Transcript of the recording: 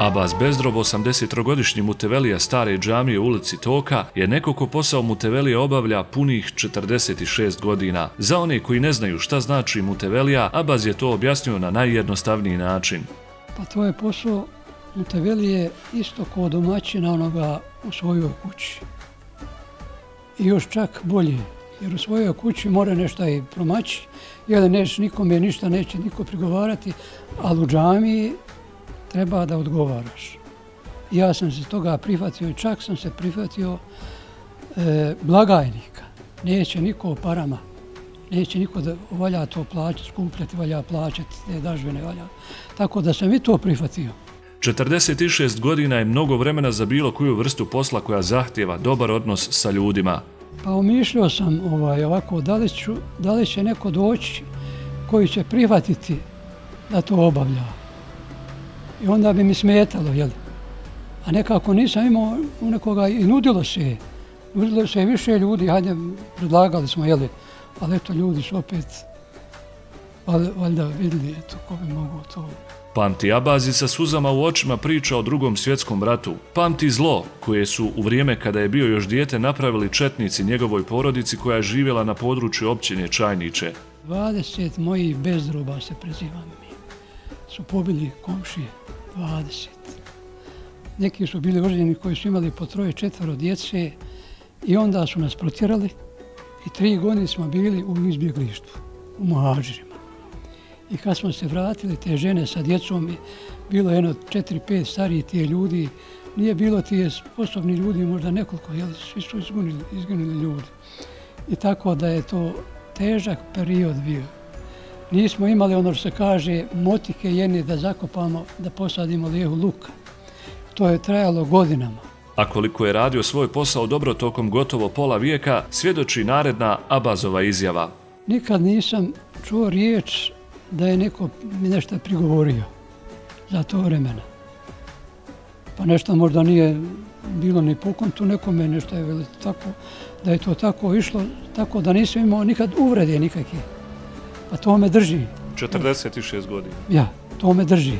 Abaz Bezdrob, 83-godišnji mutevelija stare džamije u ulici Toka, je neko ko posao mutevelija obavlja punih 46 godina. Za one koji ne znaju šta znači mutevelija, Abaz je to objasnio na najjednostavniji način. Pa to je posao mutevelije isto kao domaćina onoga u svojoj kući. I još čak bolje, jer u svojoj kući mora nešto i promaći, jer neće nikome ništa, neće niko prigovarati, ali u džamiji treba da odgovaraš. Ja sam se toga prihvatio i čak sam se prihvatio e, blagajnika. Neće niko o parama, neće niko da valja to plaćati, skupljati, valja plaćati, te dažbene valja. Tako da sam i to prihvatio. 46 godina je mnogo vremena za bilo koju vrstu posla koja zahtjeva dobar odnos sa ljudima. Pa umišljao sam ovaj, ovako, da li, ću, da li će neko doći koji će prihvatiti da to obavlja i onda bi mi smetalo, jel? A nekako nisam imao nekoga i nudilo se, nudilo se više ljudi, hajde, predlagali smo, jel? Ali eto, ljudi su opet valjda vidjeli, eto, ko bi mogo to. Pamti Abazi sa suzama u očima priča o drugom svjetskom ratu. Pamti zlo koje su u vrijeme kada je bio još dijete napravili četnici njegovoj porodici koja je živjela na području općine Čajniče. 20 mojih bezdroba se prezivam mi. Su pobili komšije. 20. Neki su bili oženjeni koji su imali po troje četvoro djece i onda su nas protjerali i tri godine smo bili u izbjeglištvu, u Mohađirima. I kad smo se vratili, te žene sa djecom, bilo jedno četiri, pet starije tije ljudi, nije bilo tije sposobni ljudi, možda nekoliko, jel, svi su izgunili, izgunili ljudi. I tako da je to težak period bio nismo imali ono što se kaže motike jedne da zakopamo, da posadimo lijehu luka. To je trajalo godinama. A koliko je radio svoj posao dobro tokom gotovo pola vijeka, svjedoči naredna Abazova izjava. Nikad nisam čuo riječ da je neko mi nešto prigovorio za to vremena. Pa nešto možda nije bilo ni po kontu nekome, nešto je veli tako, da je to tako išlo, tako da nisam imao nikad uvrede nikakve. Pa to me drži. 46 godina. Ja, to me drži.